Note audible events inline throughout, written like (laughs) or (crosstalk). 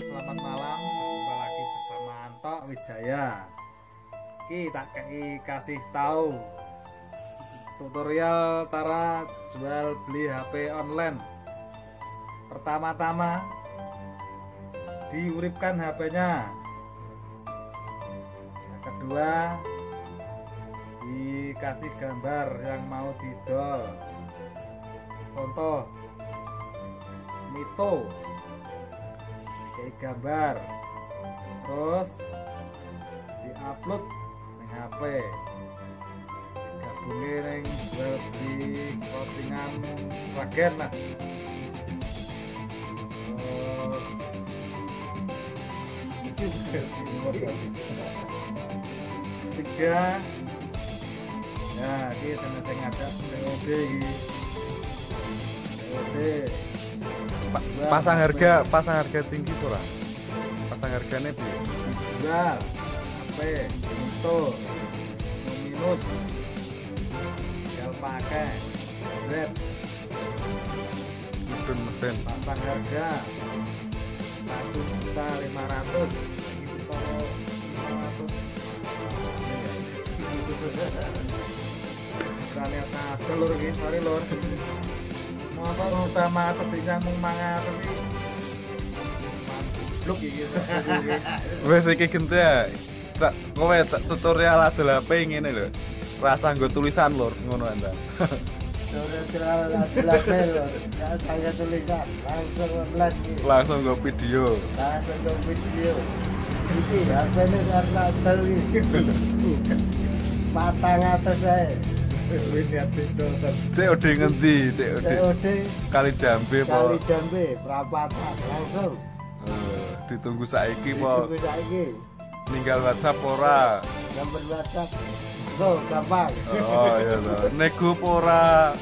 selamat malam. Jumpa lagi bersama Anto Wijaya. Ki tak kei kasih tahu tutorial cara jual beli HP online. Pertama-tama diuripkan HP-nya. Yang kedua dikasih gambar yang mau didol. Contoh Mito kayak gambar. Terus diupload di HP gabungnya neng jual di clothingan Sragen lah tiga. Nah ini sana saya ngajak COD COD Pa- pasang harga pasang harga tinggi tuh lah. Pasang harganya bi jual HP untuk minus. Tinggal pakai red. Mudun mesin. Pasang harga satu juta lima ratus. Itu kalau lima ratus. Berani ada lur gitu, sorry lur Masa utama atas di nyambung manga ini Blok gitu (laughs) wes iki gente ya. Tak kowe tak tutorial adalah apa ngene lho. Rasa nggo tulisan lur ngono anda. Tutorial label loh, nggak saya tulisan, langsung online langsung nggo video. Langsung ke video. Ini HP ini karena teli, (laughs) patang atas saya. COD ngendi COD COD kali jambe kali jambe, perapatan langsung. Eh, ditunggu saiki po Itu beda lagi, ninggal WhatsApp ora? Nomor WhatsApp, tuh gampang. oh iya to nego po ora?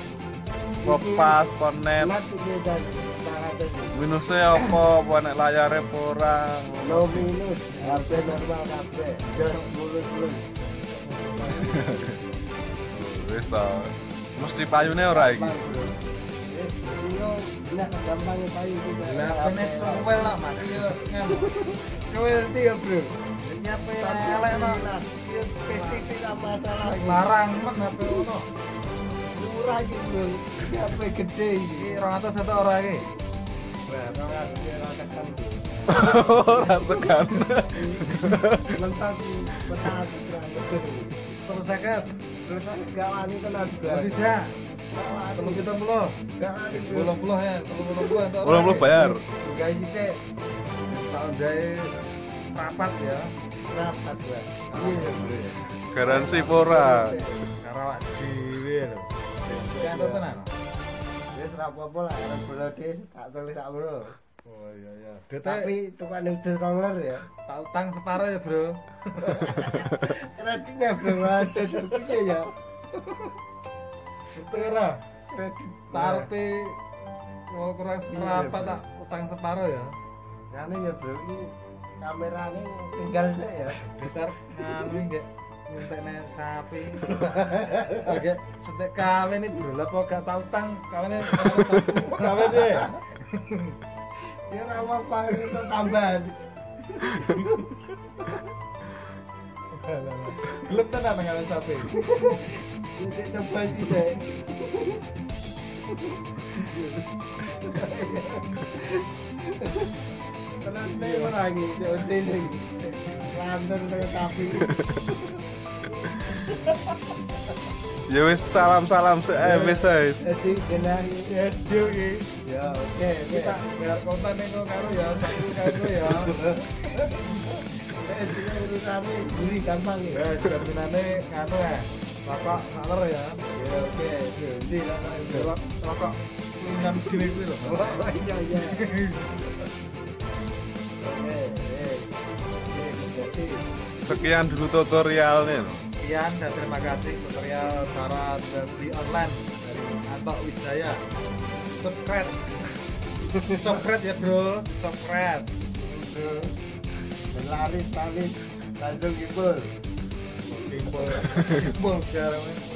Po pas po net? Nanti kita tangan tadi. minusnya apa? Apa nek layare ora? No minus, HP normal HP, just mulus mulus. Wis to mesti payune ora iki nah payu. Lah kene cowel lah Mas ngam. Cowel ti ya, Bro. Ya elek no. Yo masalah. Larang. Murah gitu. Gede ini. Iki 200 atau ora iki? Orang tekan. ora tekan Lengkap betah Terus seket. Terus gak wani tenan. Terus ida. Gak wani. Tolong kita puluh. Gak. Sepuluh puluh ya. Sepuluh puluh puluh belum bayar Guys ini Setahun dari rapat ya. rapat gua. Iya, garansi po ora Karawak dhewe lho. Ya itu tenan. Wis lah, bola des tak tulis bro. Oh iya iya. Dete Tapi tukang udah roller ya. tak utang separuh ya, Bro. (laughs) Kredit ya bro, ada piye ya? Itu ora. Kredit. Tarepe mau kurang seberapa Iya, tak utang separuh ya. Ngene ya bro, ini kameranya tinggal saya ya. Gitar nganu nggak nyentekne sapi. Agak sentek kawin nih bro, lah kok gak tau utang kawinnya kawin sih. (laughs) Ya ramah pahit itu tambahan. Belum tenang dengan sapi. Ini coba sih saya. Tenang, saya merangi. Saya udah ini. Lantar dengan sapi. Ya wis salam salam se eh wis wis Jadi kena Yes, deal iki. Ya oke, Kita biar konten ning karo ya satu karo ya. Eh, urusannya beli gampang ya. Ya jaminane ya. Rokok saler ya. Ya oke, beli lah. Rokok rokok minum dhewe kuwi lho. Oh iya iya. (laughs) Oke, eh. Jadi sekian dulu tutorialnya Sekian dan terima kasih tutorial cara beli online dari Anto Wijaya. Subscribe. (laughs) Subscribe ya, Bro. Subscribe. laris laris langsung. Timbul. Timbul sekarang. (laughs)